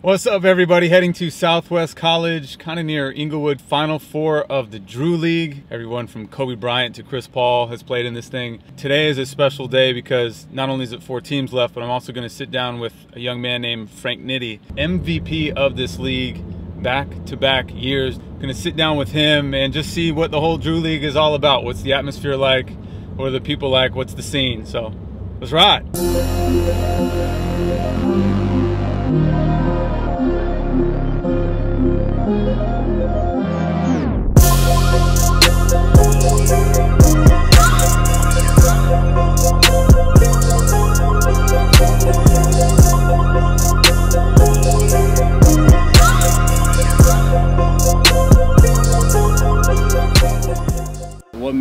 What's up, everybody? Heading to Southwest College, kind of near Inglewood, Final Four of the Drew League. Everyone from Kobe Bryant to Chris Paul has played in this thing. Today is a special day because not only is it four teams left, but I'm also going to sit down with a young man named Frank Nitty, MVP of this league back to back years. Going to sit down with him and just see what the whole Drew League is all about. What's the atmosphere like? What are the people like? What's the scene? So let's ride.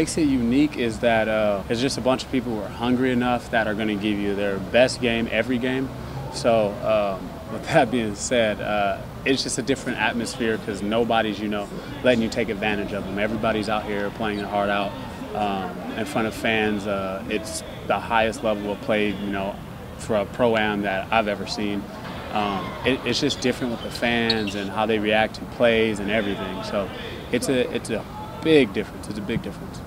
Makes it unique is that uh, it's just a bunch of people who are hungry enough that are going to give you their best game every game. So, um, with that being said, uh, it's just a different atmosphere because nobody's, you know, letting you take advantage of them. Everybody's out here playing their heart out um, in front of fans. Uh, it's the highest level of play, you know, for a pro am that I've ever seen. Um, it, it's just different with the fans and how they react to plays and everything. So, it's a it's a big difference. It's a big difference.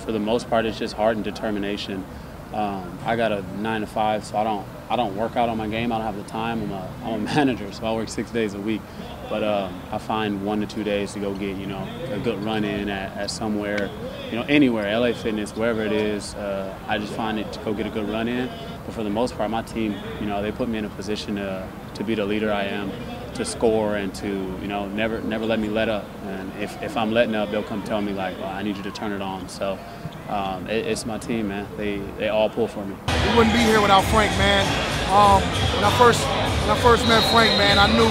For the most part, it's just heart and determination. Um, I got a nine to five, so I don't I don't work out on my game. I don't have the time. I'm a, I'm a manager, so I work six days a week. But um, I find one to two days to go get you know a good run in at, at somewhere, you know anywhere, LA Fitness, wherever it is. Uh, I just find it to go get a good run in. But for the most part, my team, you know, they put me in a position to to be the leader I am, to score and to you know never never let me let up. And if, if I'm letting up, they'll come tell me like, well, I need you to turn it on. So. Um, it, it's my team, man. They they all pull for me. We wouldn't be here without Frank, man. Um, when I first when I first met Frank, man, I knew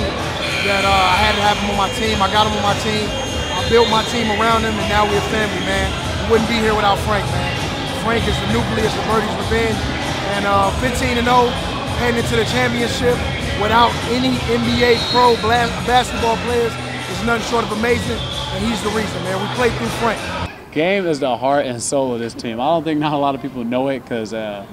that uh, I had to have him on my team. I got him on my team. I built my team around him, and now we're a family, man. We wouldn't be here without Frank, man. Frank is the nucleus of Birdie's Revenge, and uh, 15 and 0, heading into the championship without any NBA pro basketball players is nothing short of amazing, and he's the reason, man. We play through Frank. Game is the heart and soul of this team. I don't think not a lot of people know it because uh,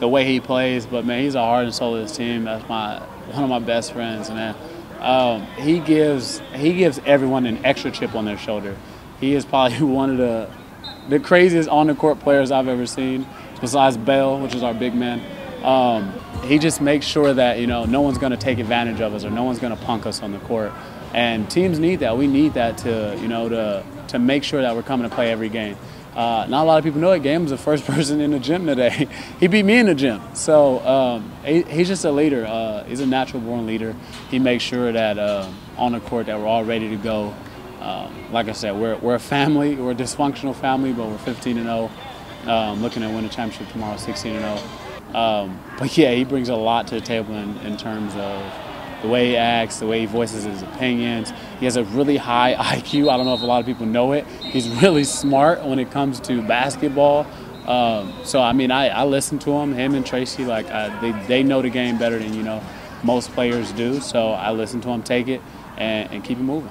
the way he plays, but man, he's the heart and soul of this team. That's my one of my best friends, man. Um, he gives he gives everyone an extra chip on their shoulder. He is probably one of the the craziest on the court players I've ever seen, besides Bell, which is our big man. Um, he just makes sure that you know no one's going to take advantage of us or no one's going to punk us on the court. And teams need that. We need that to you know to to make sure that we're coming to play every game. Uh, not a lot of people know it. Game was the first person in the gym today. he beat me in the gym. So um, he, he's just a leader. Uh, he's a natural born leader. He makes sure that uh, on the court that we're all ready to go. Um, like I said, we're, we're a family. We're a dysfunctional family, but we're 15 and 0. Um, looking to win a championship tomorrow, 16 and 0. Um, but yeah, he brings a lot to the table in, in terms of the way he acts, the way he voices his opinions. He has a really high IQ. I don't know if a lot of people know it. He's really smart when it comes to basketball. Um, so I mean, I, I, listen to him, him and Tracy. Like I, they, they know the game better than you know most players do. So I listen to him, take it, and, and keep it moving.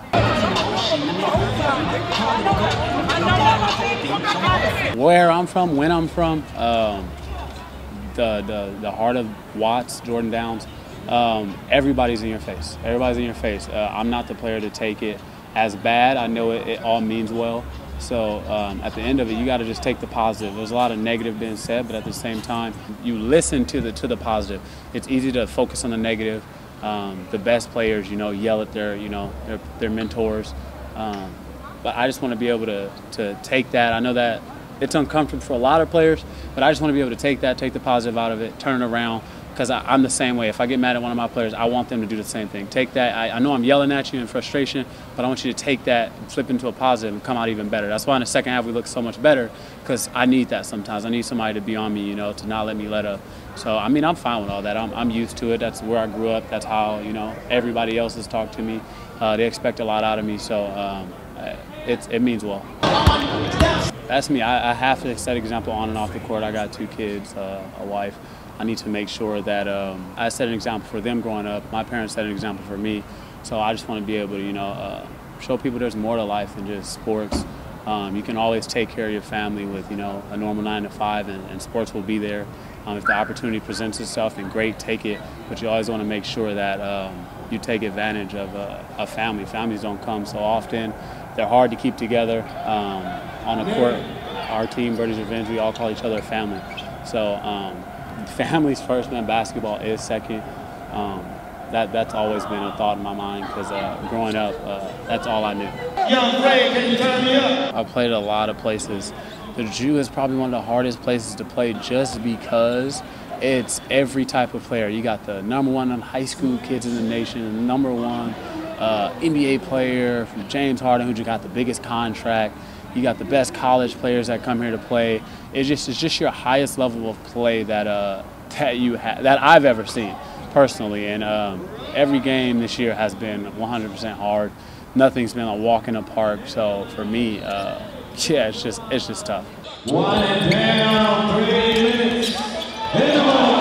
Where I'm from, when I'm from, um, the, the the heart of Watts, Jordan Downs um, everybody's in your face. Everybody's in your face. Uh, I'm not the player to take it as bad. I know it, it all means well. So um, at the end of it, you got to just take the positive. There's a lot of negative being said, but at the same time, you listen to the to the positive. It's easy to focus on the negative. Um, the best players, you know, yell at their you know their, their mentors. Um, but I just want to be able to to take that. I know that it's uncomfortable for a lot of players, but I just want to be able to take that, take the positive out of it, turn it around, because I'm the same way. If I get mad at one of my players, I want them to do the same thing. Take that. I, I, know I'm yelling at you in frustration, but I want you to take that, flip into a positive, and come out even better. That's why in the second half we look so much better because I need that sometimes. I need somebody to be on me, you know, to not let me let up. So I mean, I'm fine with all that. I'm, I'm used to it. That's where I grew up. That's how you know everybody else has talked to me. Uh, they expect a lot out of me, so um, it, it means well. That's me. I, I, have to set example on and off the court. I got two kids, uh, a wife. I need to make sure that um, I set an example for them growing up. My parents set an example for me. So I just want to be able to, you know, uh, show people there's more to life than just sports. Um, you can always take care of your family with you know a normal nine to five, and, and sports will be there. Um, if the opportunity presents itself, and great, take it. But you always want to make sure that um, you take advantage of a, a, family. Families don't come so often. They're hard to keep together um, on a court. Our team, Birdie's Revenge, we all call each other a family. So um, families first, man. Basketball is second. Um, that that's always been a thought in my mind because uh, growing up, uh, that's all I knew. Young Ray, can you turn me up? I played a lot of places. The Drew is probably one of the hardest places to play just because it's every type of player. You got the number one high school kids in the nation, the number one uh, NBA player from James Harden, who just got the biggest contract. You got the best college players that come here to play. It's just it's just your highest level of play that uh, that you ha- that I've ever seen personally. And um, every game this year has been 100% hard. Nothing's been a walk in the park. So for me, uh, yeah, it's just it's just tough. One and down, three minutes.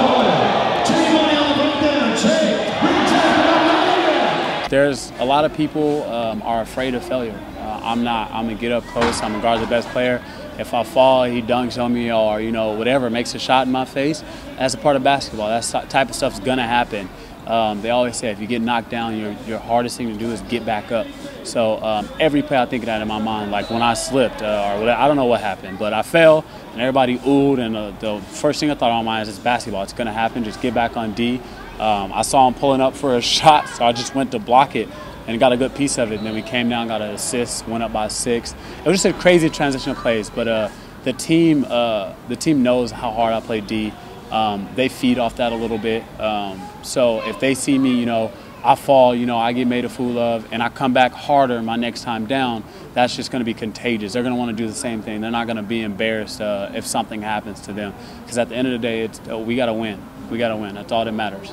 There's a lot of people um, are afraid of failure. Uh, I'm not. I'm gonna get up close. I'm gonna guard the best player. If I fall, he dunks on me, or you know whatever, makes a shot in my face. That's a part of basketball. That type of stuff's gonna happen. Um, they always say if you get knocked down, your, your hardest thing to do is get back up. So um, every play I think of that in my mind, like when I slipped uh, or whatever, I don't know what happened, but I fell and everybody oohed, and uh, the first thing I thought on my mind is it's basketball. It's gonna happen. Just get back on D. Um, I saw him pulling up for a shot, so I just went to block it and got a good piece of it. And then we came down, got an assist, went up by six. It was just a crazy transition plays, but uh, the team uh, the team knows how hard I play D. Um, they feed off that a little bit. Um, so if they see me, you know, I fall, you know, I get made a fool of, and I come back harder my next time down, that's just going to be contagious. They're going to want to do the same thing. They're not going to be embarrassed uh, if something happens to them. Because at the end of the day, it's, we got to win. We got to win. That's all that matters.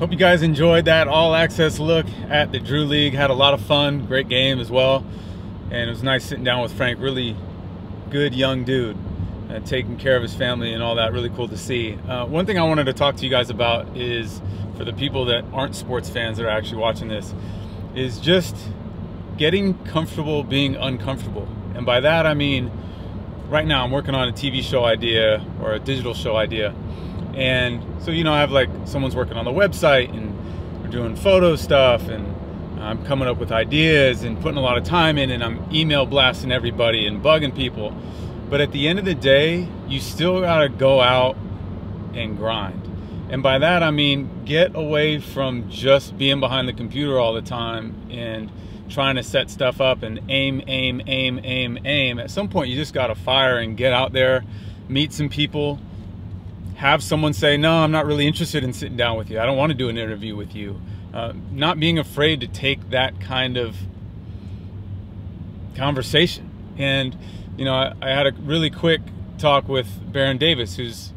Hope you guys enjoyed that all access look at the Drew League. Had a lot of fun, great game as well. And it was nice sitting down with Frank, really good young dude, uh, taking care of his family and all that, really cool to see. Uh, one thing I wanted to talk to you guys about is for the people that aren't sports fans that are actually watching this, is just getting comfortable being uncomfortable. And by that I mean, right now I'm working on a TV show idea or a digital show idea. And so, you know, I have like someone's working on the website and we're doing photo stuff and I'm coming up with ideas and putting a lot of time in and I'm email blasting everybody and bugging people. But at the end of the day, you still got to go out and grind. And by that, I mean, get away from just being behind the computer all the time and trying to set stuff up and aim, aim, aim, aim, aim. At some point, you just got to fire and get out there, meet some people, have someone say, No, I'm not really interested in sitting down with you. I don't want to do an interview with you. Uh, not being afraid to take that kind of conversation. And, you know, I, I had a really quick talk with Baron Davis, who's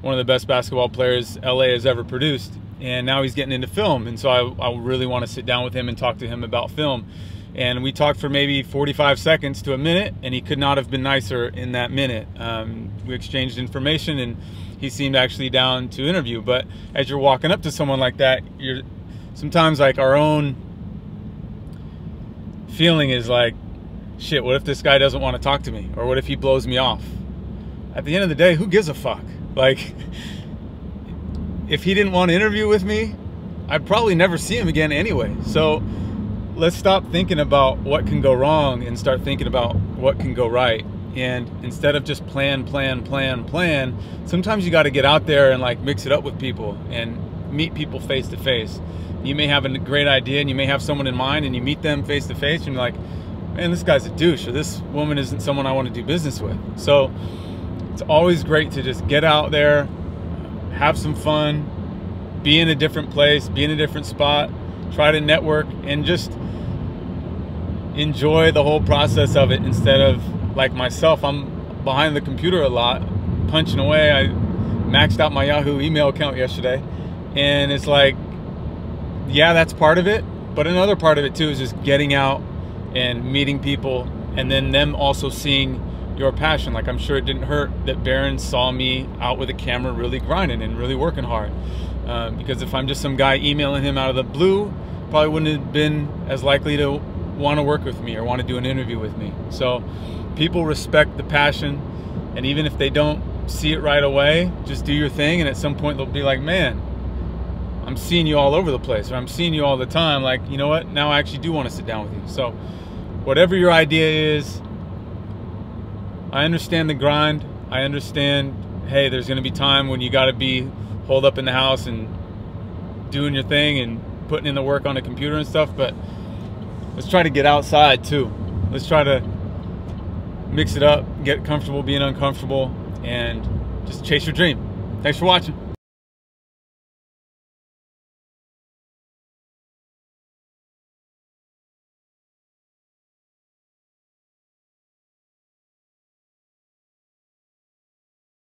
one of the best basketball players LA has ever produced and now he's getting into film. And so I, I really want to sit down with him and talk to him about film. And we talked for maybe 45 seconds to a minute, and he could not have been nicer in that minute. Um, we exchanged information, and he seemed actually down to interview. But as you're walking up to someone like that, you're sometimes like our own feeling is like, shit, what if this guy doesn't want to talk to me? Or what if he blows me off? At the end of the day, who gives a fuck? Like, if he didn't want to interview with me, I'd probably never see him again anyway. So let's stop thinking about what can go wrong and start thinking about what can go right. And instead of just plan, plan, plan, plan, sometimes you got to get out there and like mix it up with people and meet people face to face. You may have a great idea and you may have someone in mind and you meet them face to face and you're like, man, this guy's a douche or this woman isn't someone I want to do business with. So it's always great to just get out there, have some fun, be in a different place, be in a different spot, try to network, and just enjoy the whole process of it instead of like myself, I'm behind the computer a lot, punching away. I maxed out my Yahoo email account yesterday, and it's like, yeah, that's part of it, but another part of it too is just getting out and meeting people and then them also seeing your passion. Like I'm sure it didn't hurt that Baron saw me out with a camera really grinding and really working hard. Uh, because if I'm just some guy emailing him out of the blue, probably wouldn't have been as likely to want to work with me or want to do an interview with me. So people respect the passion, and even if they don't see it right away, just do your thing, and at some point they'll be like, man, I'm seeing you all over the place, or I'm seeing you all the time. Like, you know what? Now I actually do want to sit down with you. So, whatever your idea is, I understand the grind. I understand, hey, there's going to be time when you got to be holed up in the house and doing your thing and putting in the work on the computer and stuff, but let's try to get outside too. Let's try to mix it up, get comfortable being uncomfortable, and just chase your dream. Thanks for watching.